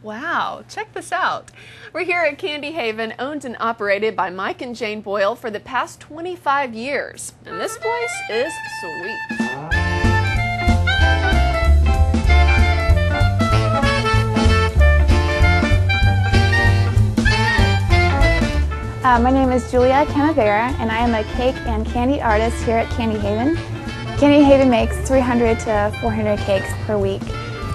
Wow, check this out. We're here at Candy Haven, owned and operated by Mike and Jane Boyle for the past 25 years. And this place is sweet. Uh, my name is Julia Canavera, and I am a cake and candy artist here at Candy Haven. Candy Haven makes 300 to 400 cakes per week.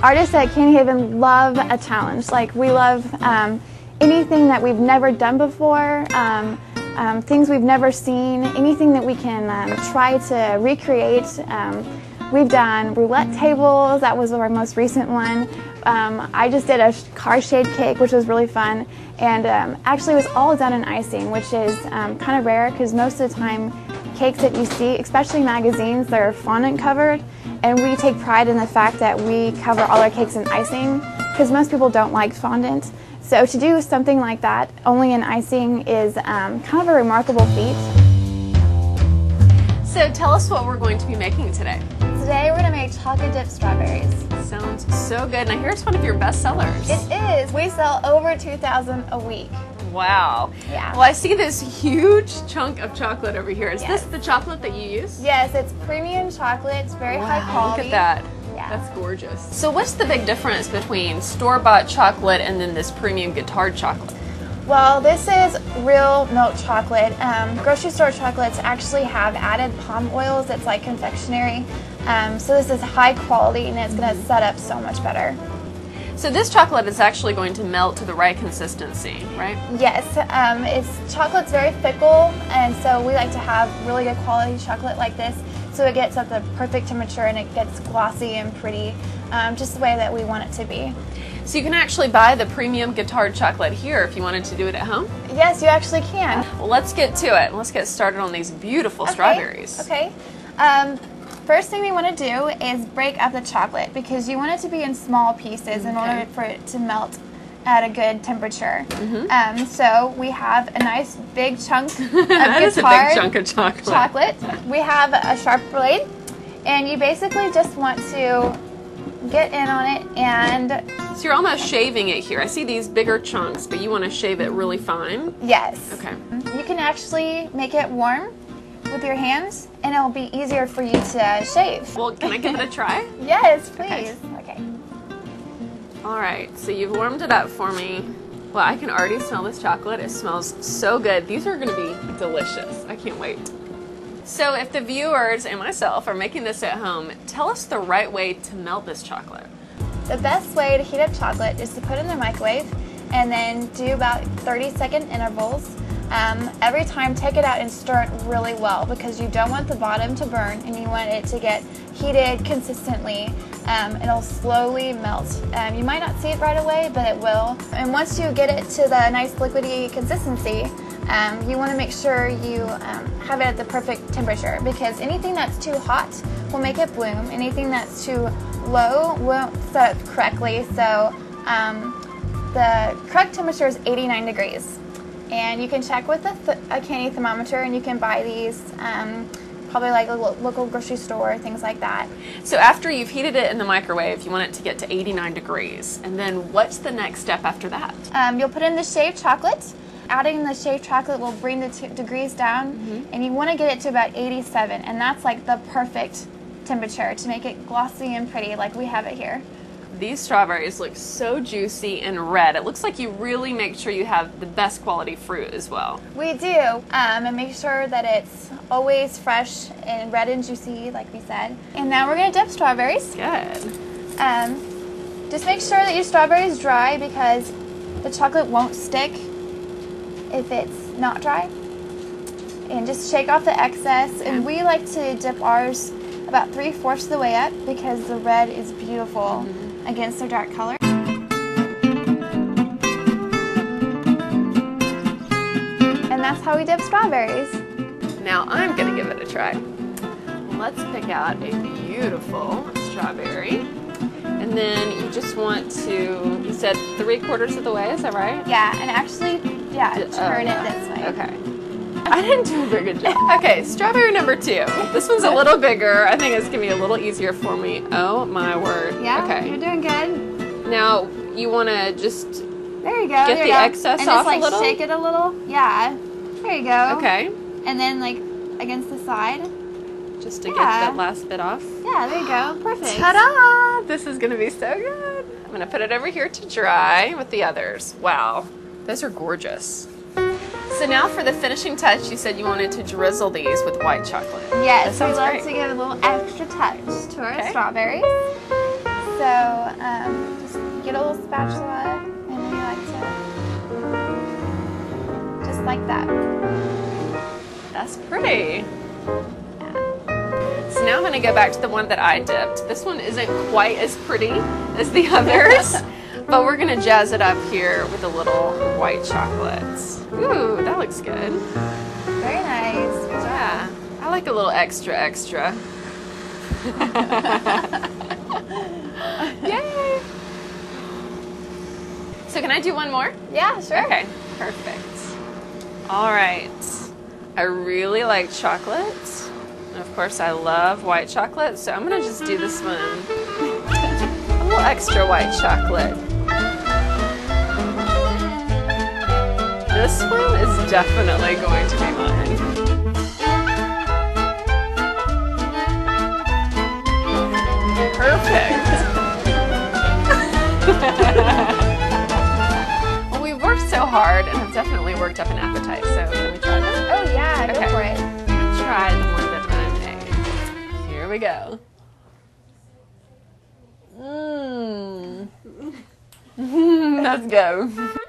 Artists at Candy Haven love a challenge. Like, we love um, anything that we've never done before, um, um, things we've never seen, anything that we can um, try to recreate. Um, we've done roulette tables, that was our most recent one. Um, I just did a car shade cake, which was really fun. And actually, it was all done in icing, which is kind of rare because most of the time, cakes that you see, especially magazines, they're fondant covered. And we take pride in the fact that we cover all our cakes in icing because most people don't like fondant. So to do something like that only in icing is um, kind of a remarkable feat. So tell us what we're going to be making today. Today we're going to make chocolate dipped strawberries. Sounds so good. And I hear it's one of your best sellers. It is. We sell over 2,000 a week. Wow. Yeah. Well, I see this huge chunk of chocolate over here. Is Yes. this the chocolate that you use? Yes, it's premium chocolate. It's very high quality. Look at that. Yeah. That's gorgeous. So what's the big difference between store-bought chocolate and then this premium Guittard chocolate? Well, this is real milk chocolate. Um, grocery store chocolates actually have added palm oils It's like confectionery. Um, so this is high quality and it's going to set up so much better. So this chocolate is actually going to melt to the right consistency, right? Yes, um, it's chocolate's very fickle, and so we like to have really good quality chocolate like this, so it gets at the perfect temperature and it gets glossy and pretty, um, just the way that we want it to be. So you can actually buy the premium Guittard chocolate here if you wanted to do it at home. Yes, you actually can. Well, let's get to it. Let's get started on these beautiful strawberries. Okay. Um, first thing we want to do is break up the chocolate because you want it to be in small pieces in order for it to melt at a good temperature. Mm-hmm. Um, so we have a nice big chunk of that is a big chunk of chocolate. chocolate. We have a sharp blade, and you basically just want to get in on it and So you're almost shaving it here. I see these bigger chunks, but you want to shave it really fine. yes. Okay. You can actually make it warm with your hands, and it'll be easier for you to shave. Well, can I give it a try? Yes, please. Okay. All right, so you've warmed it up for me. Well, I can already smell this chocolate. It smells so good. These are going to be delicious. I can't wait. So, if the viewers and myself are making this at home, tell us the right way to melt this chocolate. The best way to heat up chocolate is to put it in the microwave and then do about 30 second intervals. Um, every time, take it out and stir it really well because you don't want the bottom to burn and you want it to get heated consistently. Um, it'll slowly melt. Um, you might not see it right away, but it will. And once you get it to the nice liquidy consistency, um, you want to make sure you um, have it at the perfect temperature because anything that's too hot will make it bloom. Anything that's too low won't set up correctly. So um, the correct temperature is 89 degrees. And you can check with a, th- a candy thermometer and you can buy these um, probably like a lo- local grocery store, things like that. So, after you've heated it in the microwave, you want it to get to 89 degrees. And then, what's the next step after that? Um, you'll put in the shaved chocolate. Adding the shaved chocolate will bring the t- degrees down, and you want to get it to about 87, and that's like the perfect temperature to make it glossy and pretty, like we have it here. These strawberries look so juicy and red. It looks like you really make sure you have the best quality fruit as well. We do, um, and make sure that it's always fresh and red and juicy, like we said. And now we're gonna dip strawberries. Good. Um, just make sure that your strawberry is dry because the chocolate won't stick if it's not dry. And just shake off the excess. And we like to dip ours about three fourths of the way up because the red is beautiful against the dark color. And that's how we dip strawberries. Now I'm gonna give it a try. Let's pick out a beautiful strawberry. And then you just want to, you said three quarters of the way, is that right? Yeah, and actually, yeah, D- turn oh, it uh, this way. Okay. I didn't do a very good job. Okay, strawberry number two. This one's a little bigger. I think it's gonna be a little easier for me. Oh my word. Yeah, Okay. you're doing good. Now, you want to just There you go. Get there the go. excess and off just a like little? shake it a little. Yeah. There you go. okay, And then like against the side. just to Yeah. get that last bit off. Yeah, there you go. Perfect. Ta-da! This is gonna be so good. I'm gonna put it over here to dry with the others. Wow, those are gorgeous. So now for the finishing touch, you said you wanted to drizzle these with white chocolate. Yes, that we love great. to give a little extra touch to our Okay. strawberries. So um, just get a little spatula and then you like to just like that. That's pretty. So now I'm gonna go back to the one that I dipped. This one isn't quite as pretty as the others, but we're gonna jazz it up here with a little white chocolate. Ooh, that looks good. Very nice. Good job. Yeah, I like a little extra extra. Yay! So can I do one more? Yeah, sure. Okay, perfect. All right. I really like chocolate. And of course, I love white chocolate, so I'm gonna just do this one. A little extra white chocolate. This one is definitely going to be mine. Perfect. well, we worked so hard and have definitely worked up an appetite, so can we try them? Oh yeah, Okay. go for it. Let's try the one that I made. Here we go. Mmm. Let's go.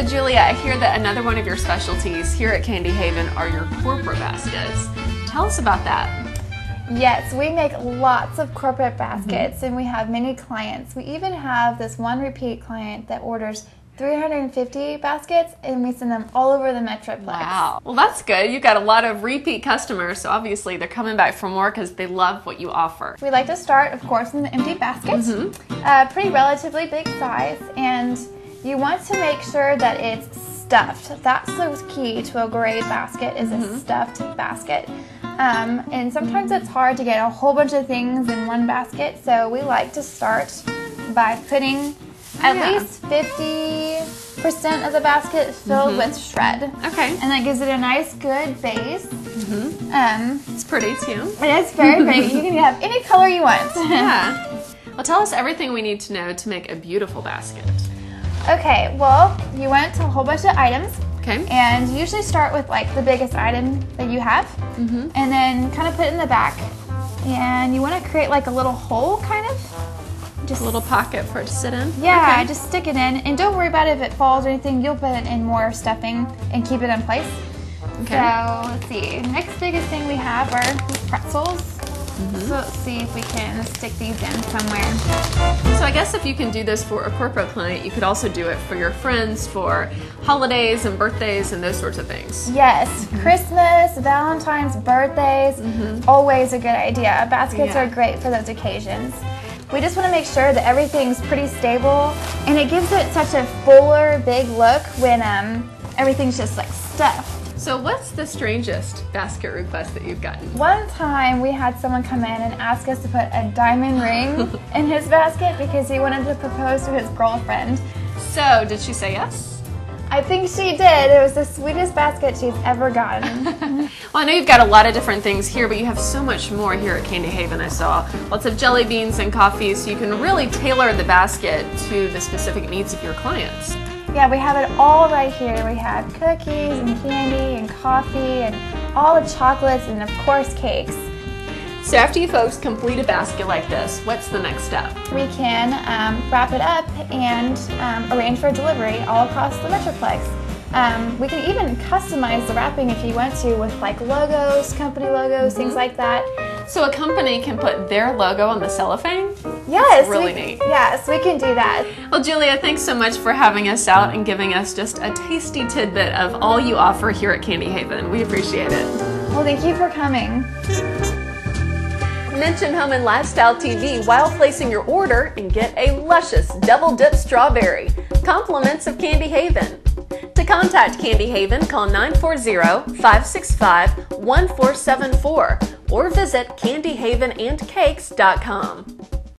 So, Julia, I hear that another one of your specialties here at Candy Haven are your corporate baskets. Tell us about that. Yes, we make lots of corporate baskets and we have many clients. We even have this one repeat client that orders 350 baskets and we send them all over the Metroplex. Wow. Well, that's good. You've got a lot of repeat customers, so obviously they're coming back for more because they love what you offer. We like to start, of course, in the empty basket, uh, pretty relatively big size, and you want to make sure that it's stuffed. That's the key to a great basket is a stuffed basket. Um, and sometimes it's hard to get a whole bunch of things in one basket, so we like to start by putting at Yeah. least 50% of the basket filled with shred. Okay. And that gives it a nice, good base. Um, It's pretty too. and it's very pretty. You can have any color you want. Yeah. Well, tell us everything we need to know to make a beautiful basket. Okay, well, you went to a whole bunch of items, Okay. and you usually start with like the biggest item that you have, mm-hmm. and then kind of put it in the back. And you want to create like a little hole, kind of. Just A little pocket for it to sit in. yeah, Okay. just stick it in, and don't worry about it if it falls or anything. You'll put it in more stuffing and keep it in place. Okay. So let's see. Next biggest thing we have are pretzels. Mm-hmm. So let's see if we can stick these in somewhere. So I guess if you can do this for a corporate client, you could also do it for your friends for holidays and birthdays and those sorts of things. Yes, Mm-hmm. Christmas, Valentine's, birthdays, always a good idea. Baskets Yeah. are great for those occasions. We just want to make sure that everything's pretty stable and it gives it such a fuller, big look when um, everything's just like stuffed. So what's the strangest basket request that you've gotten? One time we had someone come in and ask us to put a diamond ring in his basket because he wanted to propose to his girlfriend. So did she say yes? I think she did. It was the sweetest basket she's ever gotten. Well, I know you've got a lot of different things here, but you have so much more here at Candy Haven. I saw lots of jelly beans and coffee, so you can really tailor the basket to the specific needs of your clients. Yeah, we have it all right here. We have cookies and candy and coffee and all the chocolates and of course cakes. So after you folks complete a basket like this, what's the next step? We can um, wrap it up and um, arrange for delivery all across the Metroplex. Um, we can even customize the wrapping if you want to with like logos, company logos, things like that. So a company can put their logo on the cellophane? Yes, It's really we, neat. Yes, we can do that. Well, Julia, thanks so much for having us out and giving us just a tasty tidbit of all you offer here at Candy Haven. We appreciate it. Well, thank you for coming. Mention Home and Lifestyle TV while placing your order and get a luscious double dip strawberry. Compliments of Candy Haven. To contact Candy Haven, call 940 565 1474 or visit candyhavenandcakes.com.